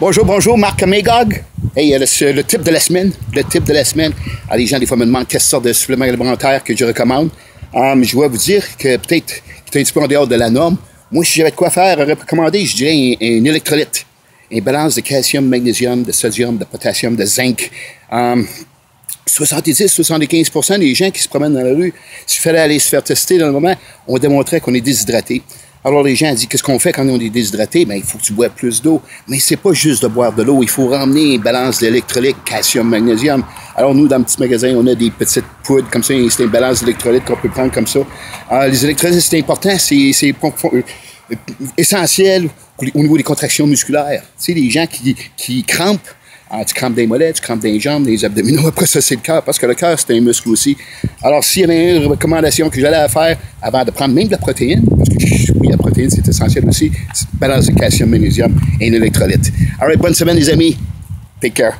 Bonjour, bonjour, Marc Magog. Hey, le, le type de la semaine, le type de la semaine. Alors, les gens, des fois, me demandent quelle sorte de supplément alimentaire que je recommande. Um, je dois vous dire que peut-être que un petit peu en dehors de la norme. Moi, si j'avais de quoi faire, recommander, je dirais un, électrolyte. Une balance de calcium, magnésium, de sodium, de potassium, de zinc. Um, 70-75% des gens qui se promènent dans la rue, s'il fallait aller se faire tester dans le moment, on démontrait qu'on est déshydraté. Alors les gens disent qu'est-ce qu'on fait quand on est déshydraté? Ben, il faut que tu bois plus d'eau. Mais c'est pas juste de boire de l'eau, il faut ramener une balance d'électrolyte, calcium, magnésium. Alors nous, dans le petit magasin, on a des petites poudres comme ça, c'est une balance d'électrolyte qu'on peut prendre comme ça. Alors, les électrolytes, c'est important, c'est euh, essentiel au niveau des contractions musculaires. Tu sais, les gens qui, qui crampent, ah, tu crampes des mollets, tu crampes des jambes, des abdominaux. Après ça, c'est le cœur, parce que le cœur, c'est un muscle aussi. Alors, s'il y avait une recommandation que j'allais faire avant de prendre même de la protéine, oui, la protéine, c'est essentiel aussi, balance de calcium, magnésium et une électrolyte. All right, bonne semaine, les amis. Take care.